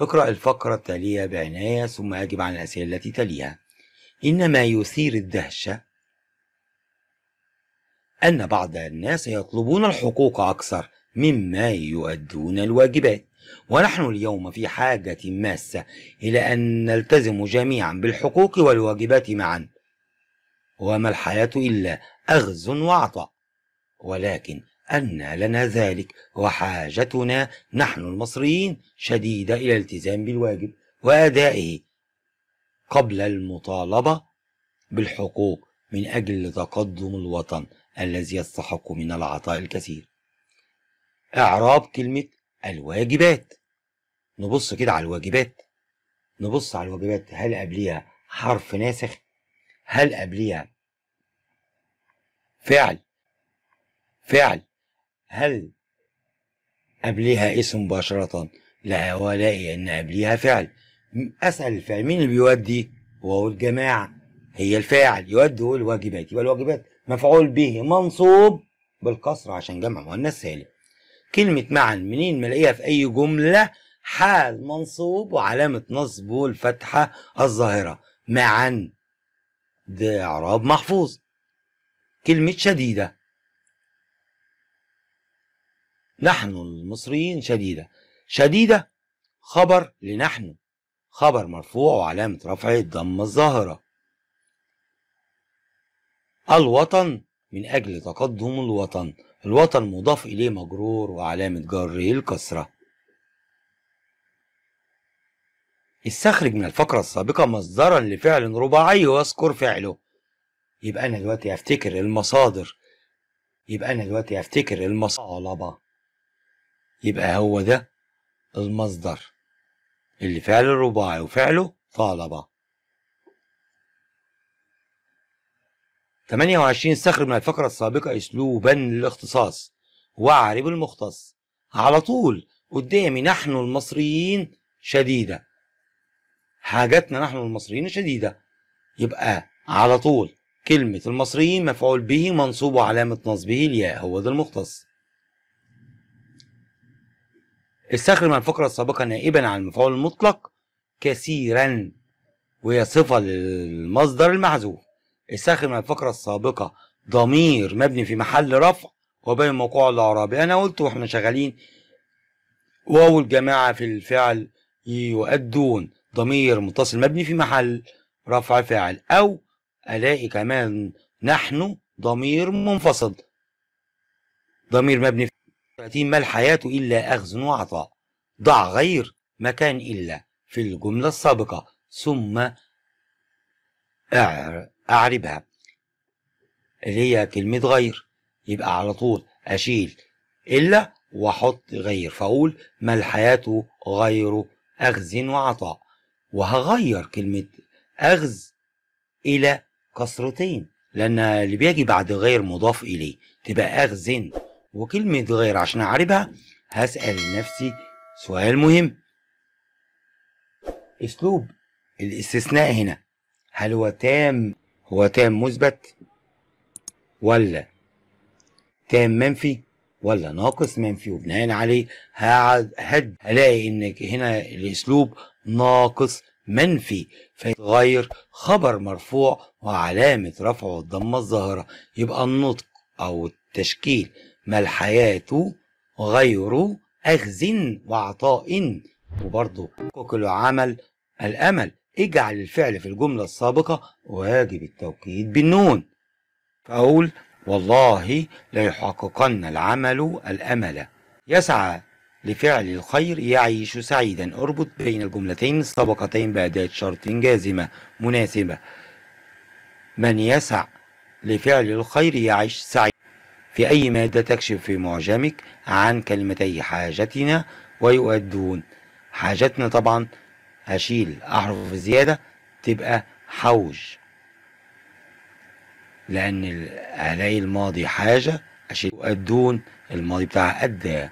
اقرأ الفقرة التالية بعناية ثم أجب عن الأسئلة التي تليها. إنما يثير الدهشة أن بعض الناس يطلبون الحقوق أكثر مما يؤدون الواجبات. ونحن اليوم في حاجة ماسة إلى أن نلتزم جميعا بالحقوق والواجبات معا. وما الحياة إلا أخذ وعطاء. ولكن أن لنا ذلك وحاجتنا نحن المصريين شديدة إلى الالتزام بالواجب وأدائه قبل المطالبة بالحقوق من أجل تقدم الوطن الذي يستحق من العطاء الكثير. إعراب كلمة الواجبات. نبص كده على الواجبات. نبص على الواجبات. هل قبليها حرف ناسخ؟ هل قبليها فعل؟ فعل. هل قبلها اسم مباشرة؟ لا ولاقي إن قبلها فعل. أسأل الفعل مين اللي بيودي؟ وهو الجماعة. هي الفاعل. يؤدي هو الواجبات. يبقى الواجبات مفعول به منصوب بالكسر عشان جمع مؤنث سالم. كلمة معا منين ملاقيها في أي جملة؟ حال منصوب وعلامة نصبه الفتحة الظاهرة. معا. ده إعراب محفوظ. كلمة شديدة. نحن المصريين شديدة. شديدة خبر لنحن. خبر مرفوع وعلامة رفعه الضمة الظاهرة. الوطن من أجل تقدم الوطن. الوطن مضاف إليه مجرور وعلامة جره الكسرة. استخرج من الفقرة السابقة مصدرا لفعل رباعي واذكر فعله. يبقى أنا دلوقتي هفتكر المصادر. يبقى أنا دلوقتي هفتكر المصالبة. يبقى هو ده المصدر. اللي فعل الرباعي وفعله طالبة. 28 استخرج من الفقرة السابقة أسلوبا للاختصاص. واعرب المختص. على طول قدامي نحن المصريين شديدة. حاجتنا نحن المصريين شديدة. يبقى على طول كلمة المصريين مفعول به منصوب وعلامة نصبه الياء. هو ده المختص. استخرج من الفقرة السابقة نائبا عن المفعول المطلق كثيرا وهي صفة للمصدر المحذوف. استخرج من الفقرة السابقة ضمير مبني في محل رفع وبين موقوع الأعرابي أنا قلت وإحنا شغالين واو الجماعة في الفعل يؤدون. ضمير متصل مبني في محل رفع فاعل. أو ألاقي كمان نحن ضمير منفصل. ضمير مبني ما الحياة إلا أخذ وعطاء. ضع غير مكان إلا في الجملة السابقة. ثم أعربها. اللي هي كلمة غير. يبقى على طول أشيل إلا وأحط غير. فأقول ما الحياة غير أخذ وعطاء. وهغير كلمة أخذ إلى كسرتين. لأن اللي بيجي بعد غير مضاف إليه تبقى أخذ وكلمة غير عشان أعربها هسأل نفسي سؤال مهم. أسلوب الاستثناء هنا هل هو تام؟ هو تام مثبت ولا تام منفي ولا ناقص منفي؟ وبناء عليه هقعد هد هلاقي ان هنا الأسلوب ناقص منفي فيتغير خبر مرفوع وعلامة رفعه الضمة الظاهرة. يبقى النطق أو التشكيل ما الحياة غير أخذ وعطاء؟ وبرضه كل عمل الأمل. اجعل الفعل في الجملة السابقة واجب التوكيد بالنون. فأقول والله ليحققن العمل الأمل. يسعى لفعل الخير يعيش سعيدا. اربط بين الجملتين السابقتين بأداة شرط جازمة مناسبة. من يسع لفعل الخير يعيش سعيدا. في أي مادة تكشف في معجمك عن كلمتي حاجتنا ويؤدون. حاجتنا طبعا هشيل أحرف زيادة تبقى حوج. لأن هلاقي الماضي حاجة أشيل يؤدون الماضي بتاعها أدى.